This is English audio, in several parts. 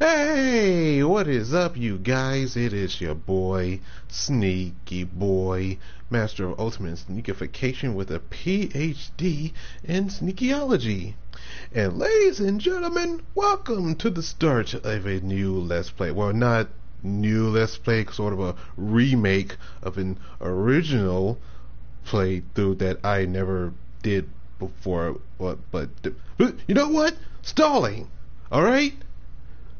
Hey, what is up, you guys? It is your boy, Sneaky Boy, Master of Ultimate Sneakification with a PhD in Sneakyology. And ladies and gentlemen, welcome to the start of a new Let's Play. Well, not new Let's Play, sort of a remake of an original playthrough that I never did before. But, but you know what? Stalling. Alright?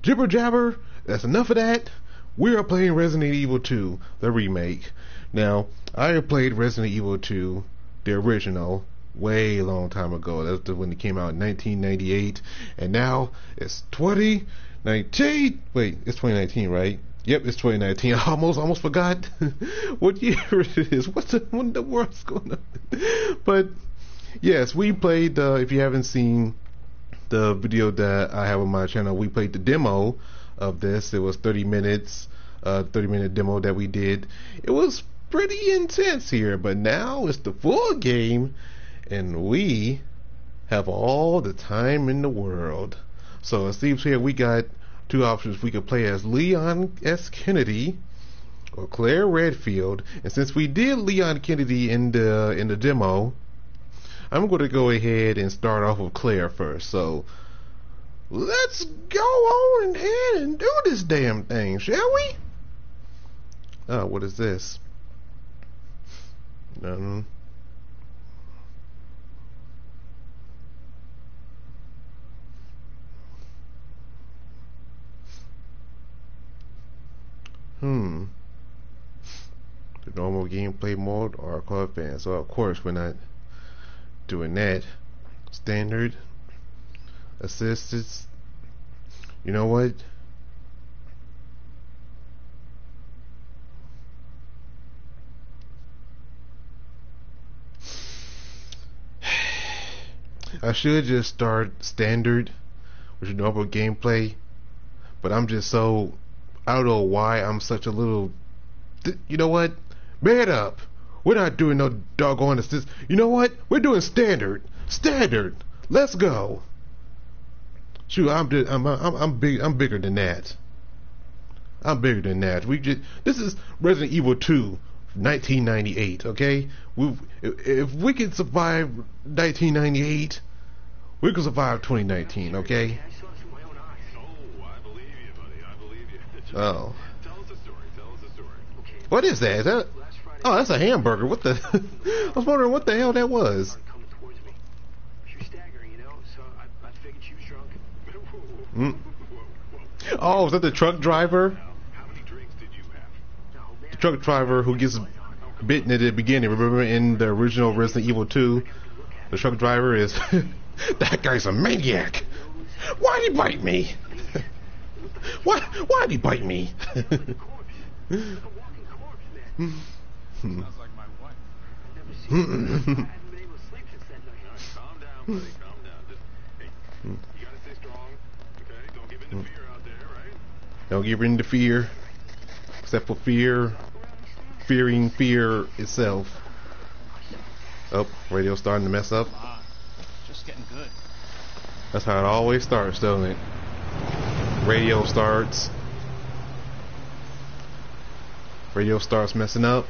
Jibber jabber, that's enough of that. We are playing Resident Evil 2, the remake. Now, I have played Resident Evil 2, the original, way long time ago. That's when it came out in 1998. And now it's 2019. Wait, it's 2019, right? Yep, it's 2019. I almost almost forgot what year it is. What's the, what in the world's going on? But yes, we played. Uh, if you haven't seen the video that I have on my channel, we played the demo of this. It was 30 minutes, uh, 30 minute demo that we did. It was pretty intense here, but now it's the full game, and we have all the time in the world. So it seems here we got two options. We could play as Leon S. Kennedy or Claire Redfield, and since we did Leon Kennedy in the in the demo, I'm going to go ahead and start off with Claire first. So let's go on ahead and do this damn thing, shall we? Oh, what is this? Um, hmm. The normal gameplay mode or a club fans. So of course we're not doing that. Standard, assisted. You know what? I should just start standard, which is normal gameplay, but I'm just so I don't know why I'm such a little. You know what? Man up. We're not doing no doggone assist. You know what? We're doing standard. Standard. Let's go. Shoot, I'm I'm I'm I'm big. I'm bigger than that. I'm bigger than that. We just this is Resident Evil 2, 1998. Okay, we if we can survive 1998, we can survive 2019. Okay. Oh. What is that? Is that Oh, that's a hamburger. What the? I was wondering what the hell that was. Mm. Oh, is that the truck driver? The truck driver who gets bitten at the beginning. Remember in the original Resident Evil 2, the truck driver is that guy's a maniac. Why'd he bite me? Why? Why'd he bite me? Sounds like my wife. I haven't been able to sleep since that night. calm down, buddy. Calm down. Just, hey, you gotta stay strong, okay? Don't give in to fear out there, right? Don't give in to fear. Except for fear, fearing fear itself. Oh, radio's starting to mess up. Just getting good. That's how it always starts, doesn't it? Radio starts. Radio starts messing up.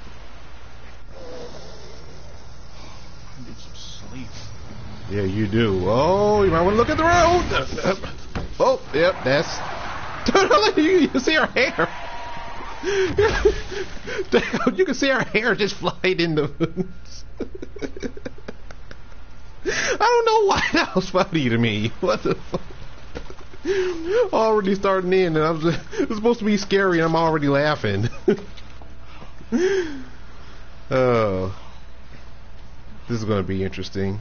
Yeah, you do. Oh, you might want to look at the road. Oh, yep, that's. you can see her hair. Damn, you can see her hair just flying in the. I don't know why that was funny to me. What the fuck? Already starting in, and I was it's supposed to be scary, and I'm already laughing. oh, this is going to be interesting.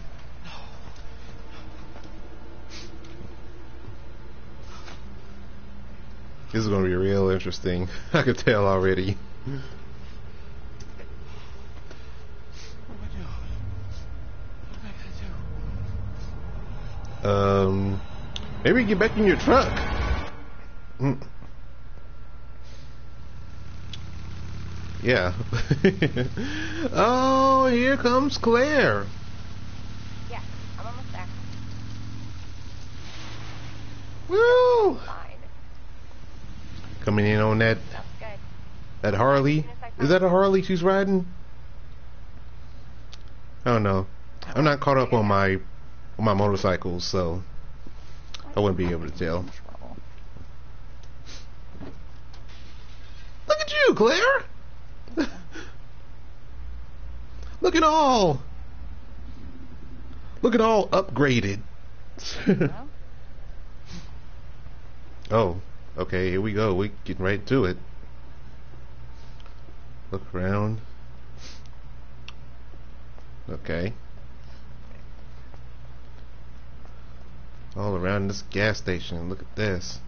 This is going to be real interesting. I can tell already. Um, maybe get back in your truck. Mm. Yeah. oh, here comes Claire. Yeah, I'm almost there. Woo! Coming in on that that Harley. Is that a Harley she's riding? I don't know. I'm not caught up on my on my motorcycles, so I wouldn't be able to tell. Look at you, Claire. Look at all. Look at all upgraded. Oh, okay, here we go. We getting right to it. Look around. Okay. All around this gas station. Look at this.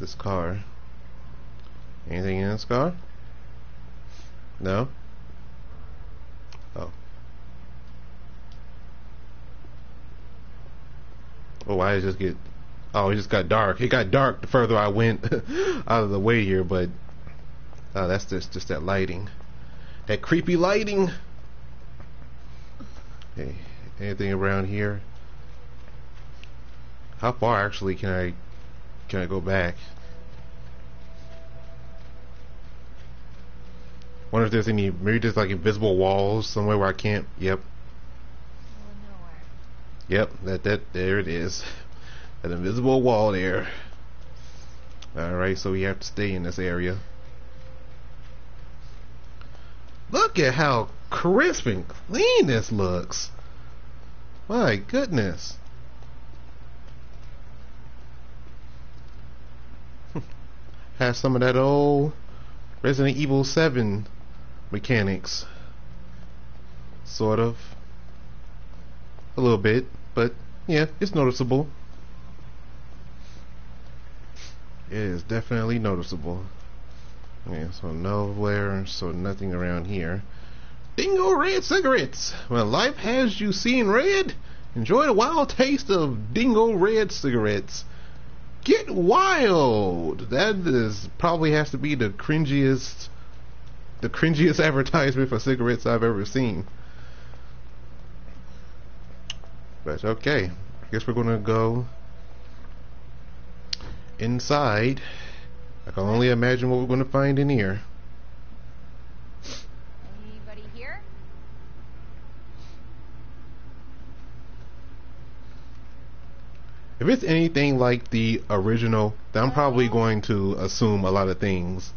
This car. Anything in this car? No? Oh, why did it just get... Oh, it just got dark. It got dark the further I went out of the way here, but... Oh, that's just, just that lighting. That creepy lighting! Hey, anything around here? How far actually can I can I go back? Wonder if there's any maybe there's like invisible walls somewhere where I can't. Yep. Yep. That that there it is. That invisible wall there. All right, so we have to stay in this area. Look at how crisp and clean this looks. My goodness. Has some of that old Resident Evil 7 mechanics. Sort of. A little bit, but yeah, it's noticeable. It is definitely noticeable. Yeah, so nowhere, so nothing around here. Dingo Red cigarettes. When life has you seeing red, enjoy the wild taste of Dingo Red cigarettes. Get wild. That is probably has to be the cringiest, the cringiest advertisement for cigarettes I've ever seen. But okay, I guess we're gonna go inside. I can only imagine what we're gonna find in here. Anybody here? If it's anything like the original, then I'm probably going to assume a lot of things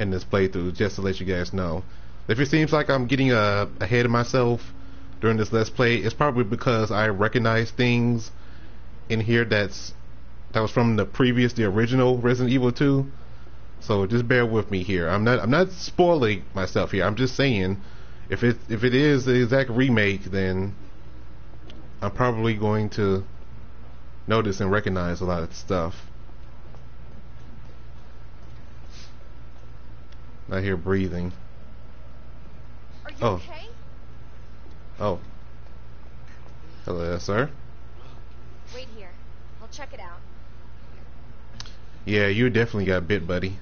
in this playthrough just to let you guys know. If it seems like I'm getting uh, ahead of myself during this let's play, it's probably because I recognize things in here that's that was from the previous, the original Resident Evil 2. So just bear with me here. I'm not I'm not spoiling myself here. I'm just saying if it if it is the exact remake, then I'm probably going to notice and recognize a lot of stuff. I hear breathing. Are you Oh. okay? Oh. Hello, sir. Wait here. I'll check it out. Yeah, you definitely got bit, buddy.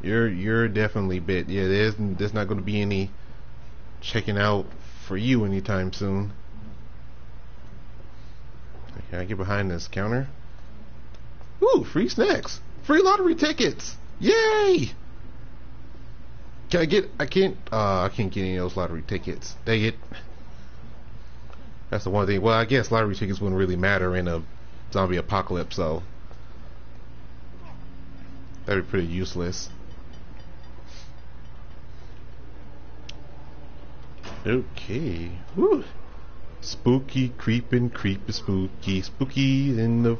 You're you're definitely bit. Yeah, there's there's not going to be any checking out for you anytime soon. Can I get behind this counter? Ooh, free snacks, free lottery tickets! Yay! Can I get? I can't. Uh, I can't get any of those lottery tickets. Dang it! That's the one thing. Well, I guess lottery tickets wouldn't really matter in a zombie apocalypse, so that'd be pretty useless. Okay. Whew. Spooky, creeping, creepy, spooky, spooky in the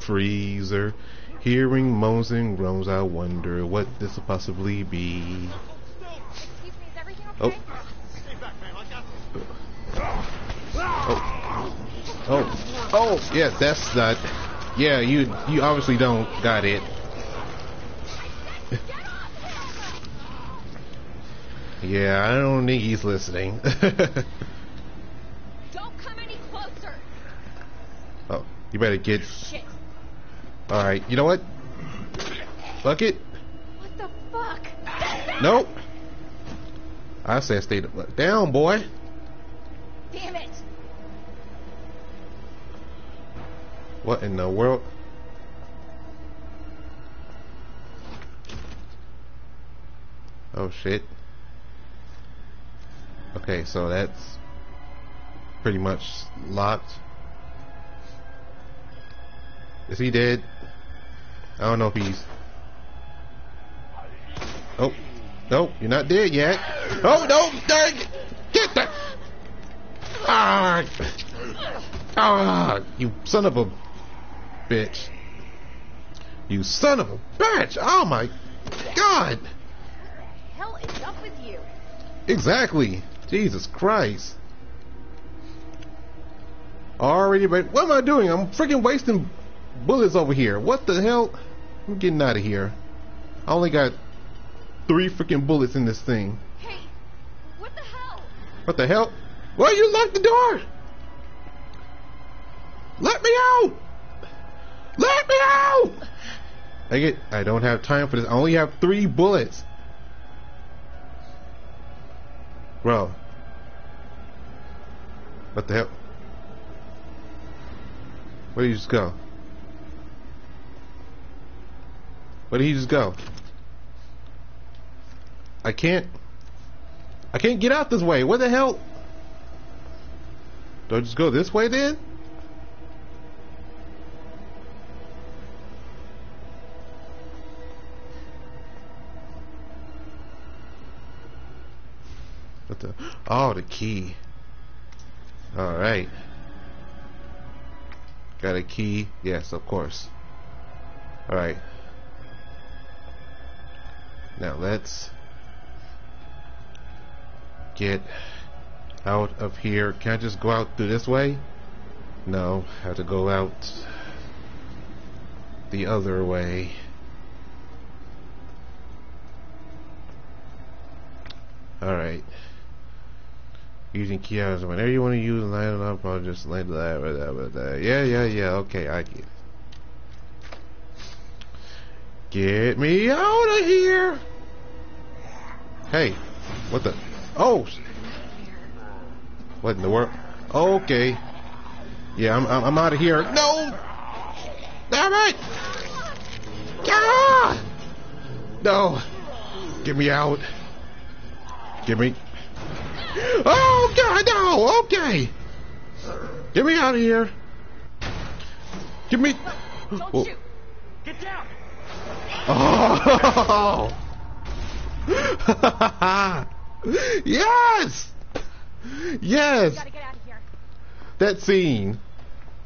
freezer. Hearing moans and groans, I wonder what this will possibly be. Excuse me, is everything Oh. Oh, oh, yeah, that's not. Yeah, you you obviously don't got it. yeah, I don't think he's listening. Don't come any closer. oh, you better get. Shit. All right, you know what? Fuck it. What the fuck? Nope. I said stay the fuck down, boy. Damn it. What in the world? Oh shit. Okay, so that's pretty much locked. Is he dead? I don't know if he's. Oh, no, you're not dead yet. Oh no, dang. Get that! Ah, ah, you son of a bitch! You son of a bitch! Oh my god! hell is up with you? Exactly. Jesus Christ. Already, but what am I doing? I'm freaking wasting bullets over here. What the hell? I'm getting out of here. I only got three freaking bullets in this thing. Hey, what the hell? What the hell? Why you locked the door? Let me out! Let me out! I get. I don't have time for this. I only have three bullets. Bro. What the hell? Where did you just go? Where did he just go? I can't. I can't get out this way. Where the hell? Do I just go this way then? What the? Oh, the key. All right. Got a key? Yes, of course. All right. Now let's get out of here. Can I just go out through this way? No, I have to go out the other way. Alright. Using items. Whenever you want to use line up, I'll just land that, that, that. Yeah, yeah, yeah. Okay, I get it. Get me out of here! Hey, what the? Oh! What in the world? Okay. Yeah, I'm I'm, I'm out of here. No! Damn it! Ah! No! Get me out! Get me. Oh God! No! Okay. Get me out of here! Get me. Don't Oh. shoot. Get down! Oh! yes! Yes! Gotta get out of here. That scene.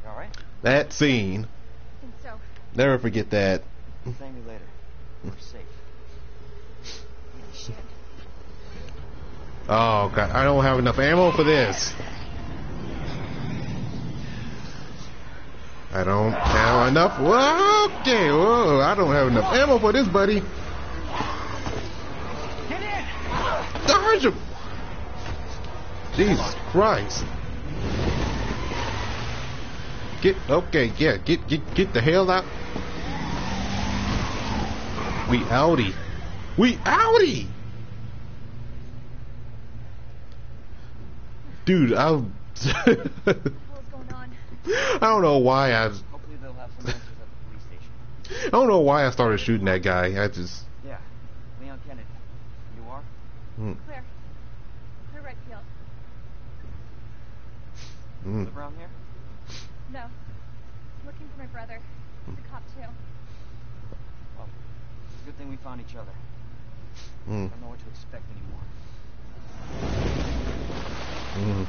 You alright? That scene. I think so. Never forget that. Thank me later. We're safe. Shit. Oh god, I don't have enough ammo for this. I don't have enough. Whoa, okay, whoa, I don't have enough ammo for this, buddy. Dodge him! Jesus Christ. Get okay, yeah, get get get the hell out. We outie. We outie! Dude, I What the hell is going on? I don't know why I Hopefully they'll have some answers at the police station. I don't know why I started shooting that guy. I just Yeah. Leon Kennedy. You are? Mm, Claire. Claire Redfield. mm. Live around here? No. Looking for my brother. He's a cop too. Well, it's a good thing we found each other. I Mm, don't know what to expect anymore. mm.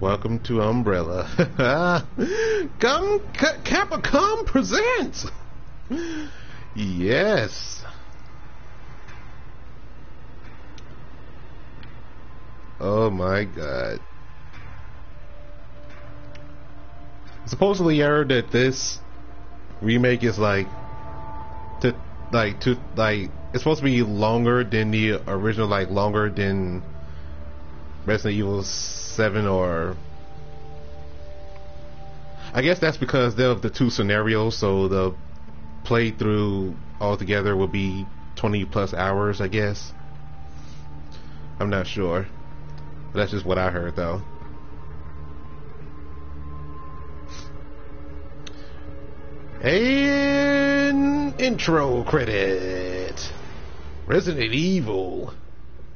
Welcome to Umbrella. Come, Ca- Capcom presents. Yes. Oh my god. Supposedly, heard that this remake is like to like to like it's supposed to be longer than the original, like longer than Resident Evil Seven or. I guess that's because of the two scenarios, so the playthrough altogether will be 20 plus hours, I guess. I'm not sure. But That's just what I heard, though. And intro credit. Resident Evil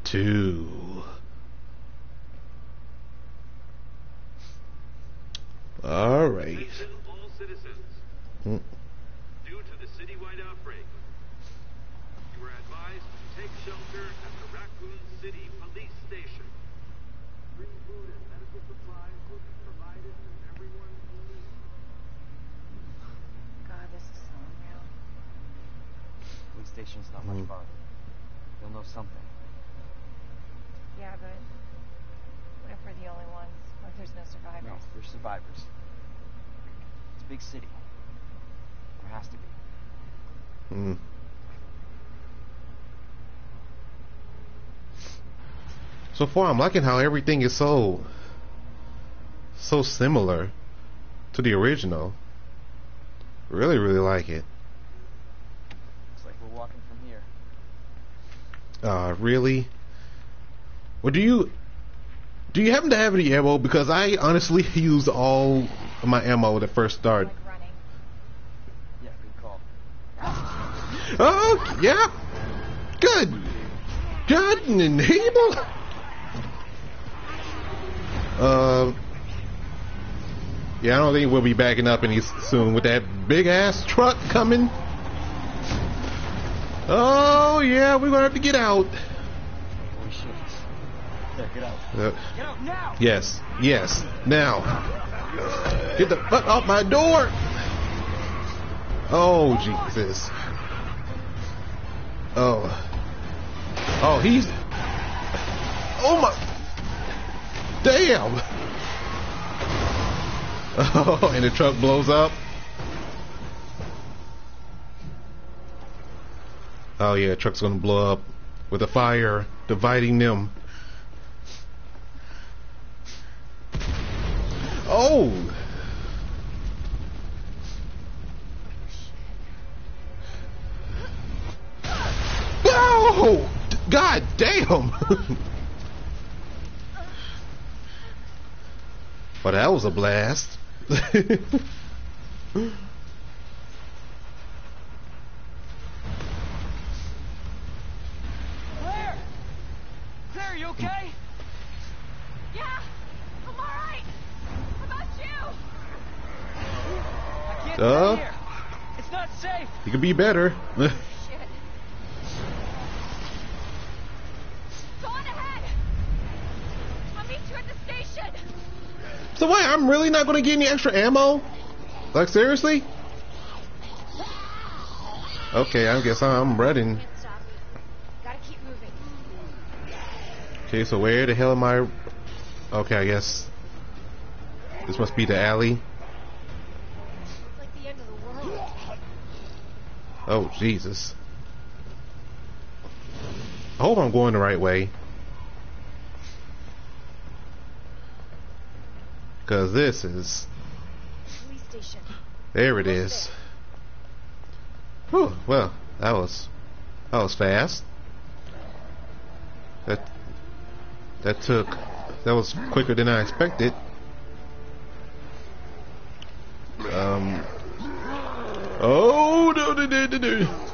2. All right. Attention all citizens. Hmm. Due to the citywide outbreak, you are advised to take shelter at the Raccoon City Police Station. Free food and medical supplies will be provided to everyone who needs. God, this is so unreal. Police station's not much Mm. farther. They'll know something. Yeah, but what if we're the only ones? What if there's no No, survivors? there's survivors. It's a big city. There has to be. Hmm. So far, I'm liking how everything is so, so similar to the original. Really, really like it. Looks like we're walking from here. Uh, really? Well, do you do you happen to have any ammo? Because I honestly used all of my ammo at first start. Like running. Yeah, good call. Oh, yeah. Good. Good and evil. Uh, yeah, I don't think we'll be backing up any soon with that big ass truck coming. Oh yeah, we're gonna have to get out. Holy shit. There, get out. Uh, Get out now! yes, yes. Now, get the fuck off my door. Oh Jesus. Oh. Oh, he's. Oh my. Damn. Oh, and the truck blows up. Oh yeah, truck's gonna blow up with a fire dividing them. Oh. Oh! God damn! well, that was a blast. Claire! Claire, you okay? Yeah, I'm all right. How about you? I can't Uh? here. It's not safe. you could be better. Shit. Go on ahead. I'll meet you at the station. so wait, I'm really not gonna get any extra ammo? Like seriously? Okay, I guess I'm moving. Okay, so where the hell am I? Okay, I guess this must be the alley. Oh, Jesus. I hope I'm going the right way. Because this is. There it is. Whew, well, that was. That was fast. That. That took. That was quicker than I expected. Um. Oh no no no no no!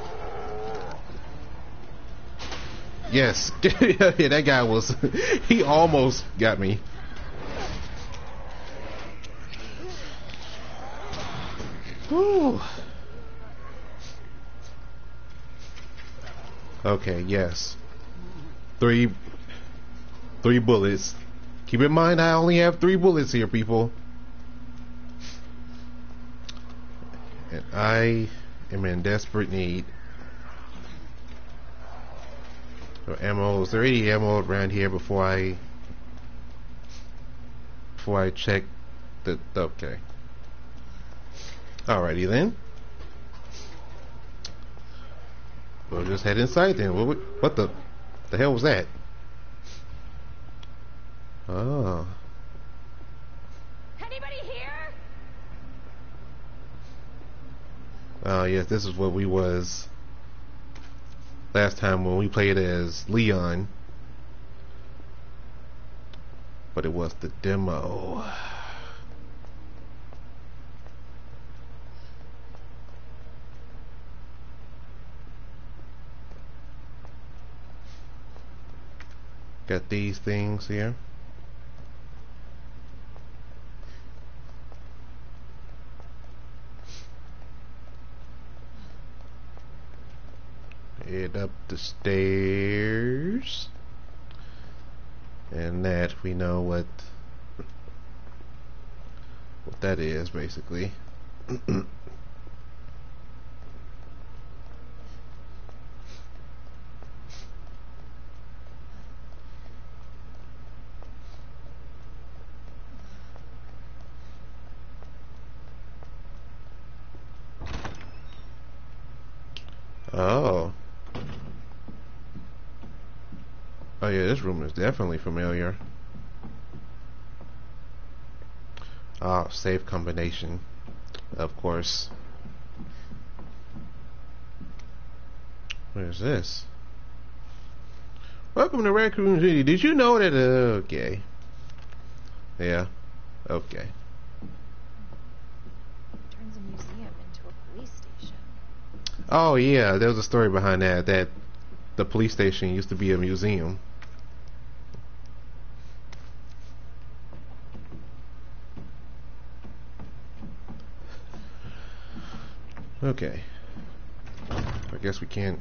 Yes, yeah, that guy was. He almost got me. Whew. Okay, yes. Three three bullets. Keep in mind I only have three bullets here, people. And I am in desperate need of ammo. Is there any ammo around here before I before I check the okay. Alrighty then. We'll just head inside then. What, what the the hell was that? Oh. Anybody here? Oh yes, this is what we was last time when we played as Leon. But it was the demo. Got these things here. Head up the stairs. And that we know what what that is basically. Oh. Oh yeah, this room is definitely familiar. Ah, safe combination. Of course. What is this? Welcome to Raccoon City. Did you know that? Uh, okay. Yeah. Okay. Turns a museum into a police station. Oh yeah, there was a story behind that. That the police station used to be a museum. Okay. I guess we can't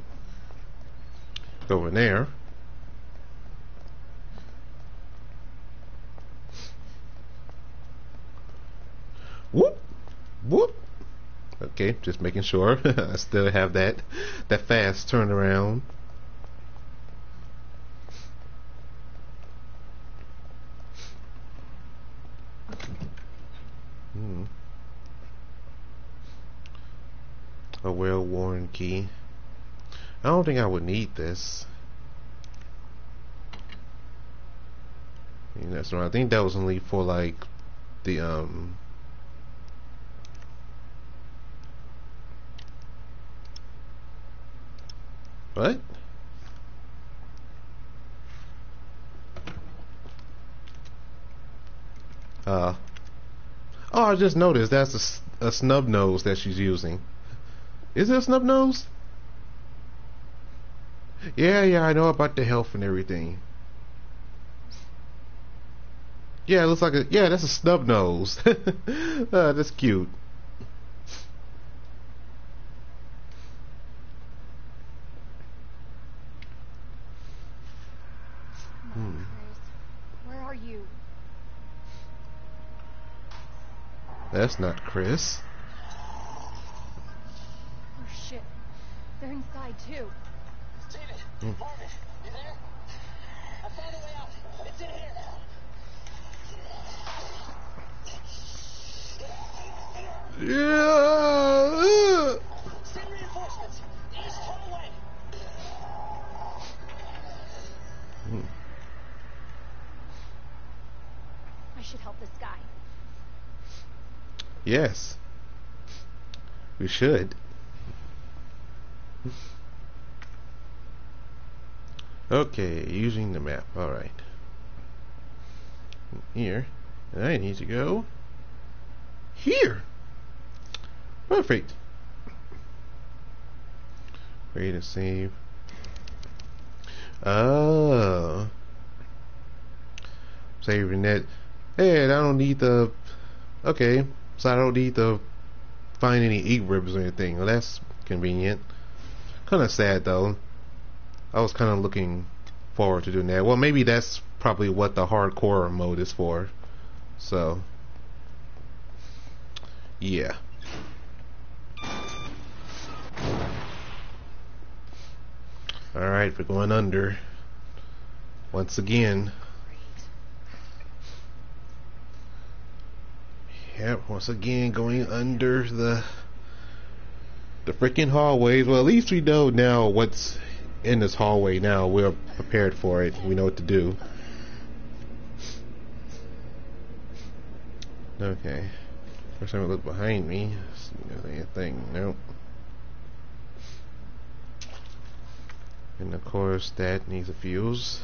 go in there. Whoop! Whoop! Okay, just making sure. I still have that that fast turnaround. Hmm. A well-worn key. I don't think I would need this. I that's right. I think that was only for like the um What? Uh. Oh, I just noticed that's a, a snub nose that she's using. Is it a snub nose? Yeah, yeah, I know about the health and everything. Yeah, it looks like a yeah, that's a snub nose. uh, that's cute. Hmm. Where are you? That's not Chris. They're inside too. David, Hmm. Marvin, you there? I found a way out. It's in here. Yeah. Send reinforcements. East hallway. I should help this guy. Yes. We should. Okay, using the map. Alright. Here. And I need to go here. Perfect. Ready to save. Oh. Saving that. Hey, I don't need the. Okay, so I don't need to find any eat ribs or anything. Well, that's convenient. Kind of sad though. I was kind of looking forward to doing that. Well, maybe that's probably what the hardcore mode is for. So, yeah. Alright, we're going under. Once again. Yep, once again going under the the freaking hallways. Well, at least we know now what's in this hallway now. We're prepared for it. We know what to do. Okay. First time I look behind me. See anything. Nope. And of course that needs a fuse.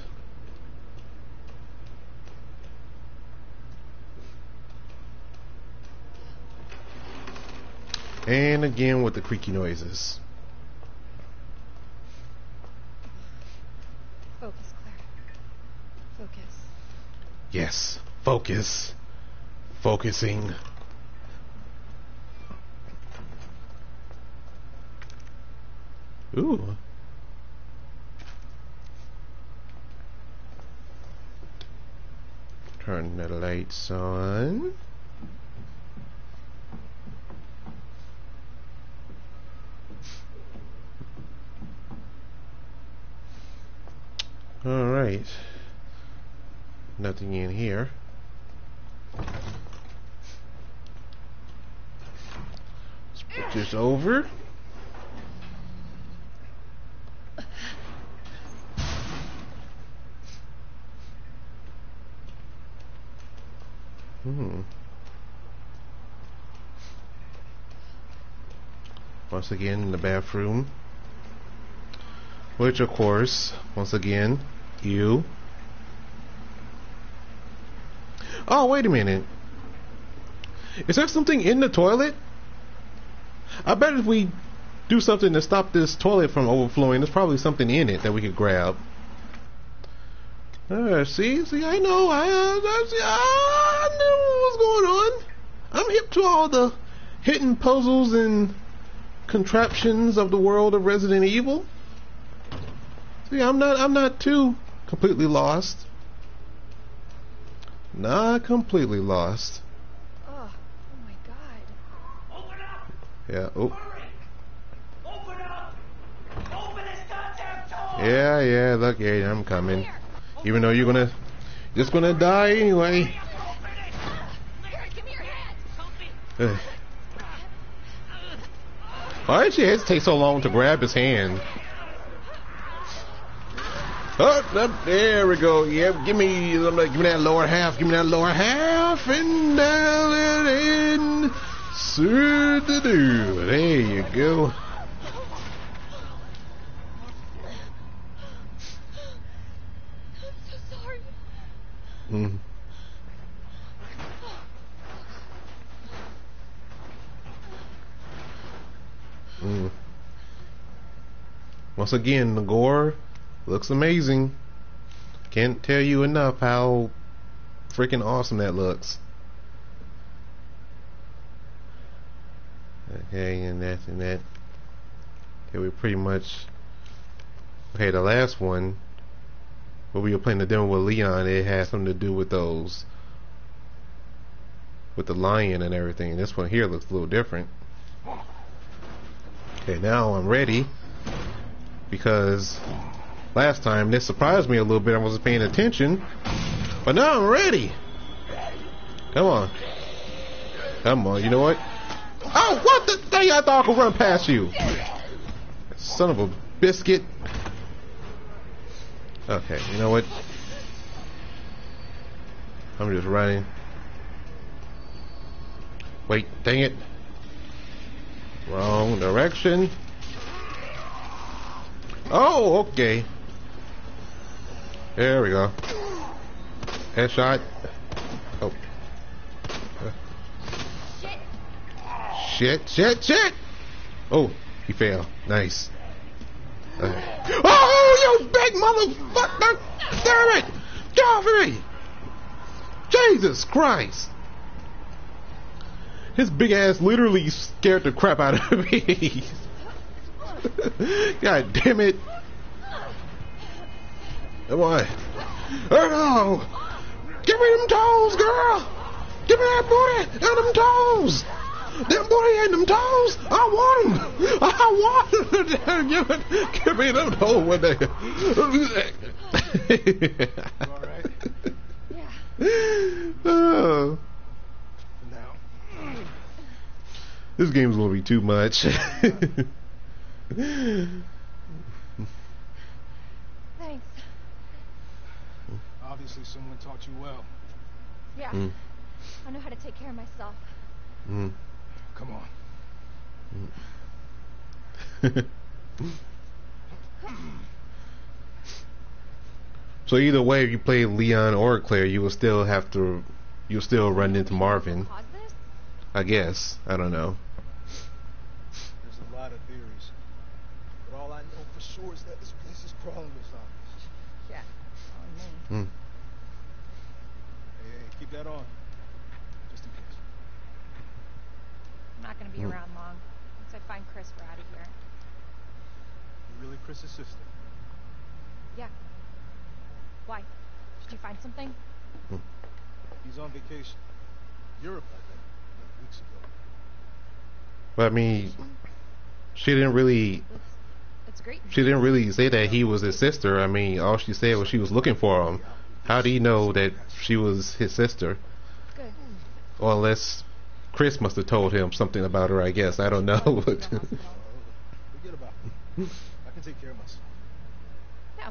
And again with the creaky noises. Focus, Claire. Focus. Yes, focus. Focusing. Ooh. Turn the lights on. Alright. Nothing in here. Let's put this over. Hmm. Once again in the bathroom. Which of course, once again, you. Oh, wait a minute. Is there something in the toilet? I bet if we do something to stop this toilet from overflowing, there's probably something in it that we could grab. Uh, see, see, I know, I, uh, see, I knew what was going on. I'm hip to all the hidden puzzles and contraptions of the world of Resident Evil. See, I'm not, I'm not too completely lost. Not completely lost. Oh, oh my god. Open up! Yeah. Oh. Open up! Open this goddamn door! Yeah, yeah. Look, yeah, I'm coming. Even though you're gonna, just gonna die anyway. Open it! Claire, give me your Why did she hesitate so long to grab his hand? Oh, up, there we go. Yep, give me, give me that lower half. Give me that lower half, and dial it in. Do. There you go. Mm. Mm. Once again, the gore looks amazing. Can't tell you enough how freaking awesome that looks. Okay, and that and that. Okay, we pretty much. Okay, the last one when we were playing the demo with Leon, it had something to do with those, with the lion and everything. This one here looks a little different. Okay, now I'm ready because last time this surprised me a little bit. I wasn't paying attention, but now I'm ready. Come on, come on. You know what? Oh, what the thing? I thought I could run past you. Son of a biscuit. Okay, you know what? I'm just running. Wait, dang it. Wrong direction. Oh, okay. There we go. Headshot. Oh. Shit. Shit, shit, shit! Oh, he fell. Nice. Okay. Oh, you big motherfucker! Damn it! Get me! Jesus Christ! His big ass literally scared the crap out of me. God damn it! Come on. Oh no! Give me them toes, girl! Give me that booty and them toes! Them booty and them toes! I want them! I want them! give, it, give me them toes one day. Alright. Yeah. oh, this game's gonna be too much. Obviously someone taught you well. Yeah. Mm, I know how to take care of myself. mm. Come on. so either way, if you play Leon or Claire, you will still have to, you'll still run into Marvin. Cause this? I guess. I don't know. crawling with zombies. Yeah, on me. Hmm. Hey, hey, keep that on. Just in case. I'm not gonna be Hmm. around long. Once I find Chris, we're out of here. You're really Chris's sister? Yeah. Why? Did you find something? He's on vacation. Europe, I think. Like weeks ago. But I mean, she didn't really. It's, it's great. She didn't really say that he was his sister. I mean, all she said was she was looking for him. How do you know that she was his sister? Good. Or unless Chris must have told him something about her. I guess I don't know. But. Forget about it. I can take care of myself. No,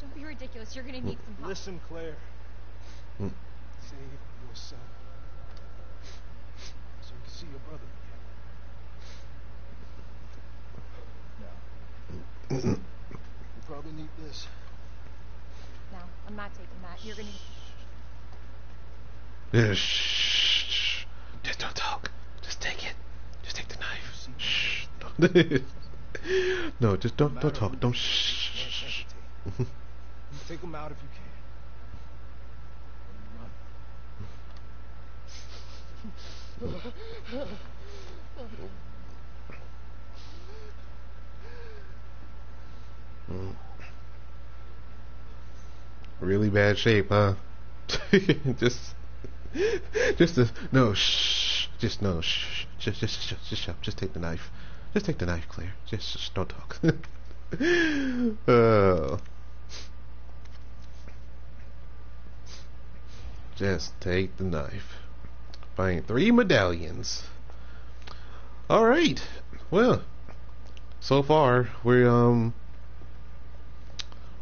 don't be ridiculous. You're gonna need some help. Listen, Claire. Hmm. Save your son. So you can see your brother again. Now, you probably need this. No, I'm not taking that. You're gonna. Yeah, shh, shh. Just don't talk. Just take it. Just take the knife. Shh. no, just don't don't talk. Don't shh. Don't shh, shh. hesitate. You take him out if you can. Or you. Mm. Really bad shape, huh? just, just a, no, shh, just no, shh, just, just, just, just, just, just take the knife. Just take the knife, Claire. Just, just don't talk. uh, just take the knife. Find three medallions. All right. Well, so far we're um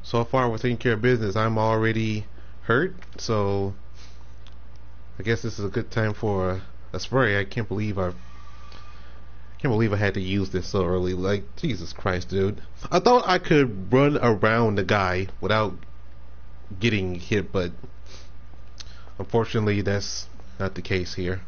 so far we're taking care of business. I'm already hurt, so I guess this is a good time for a, a spray. I can't believe I can't believe I had to use this so early. Like Jesus Christ, dude! I thought I could run around the guy without getting hit, but unfortunately, that's not the case here.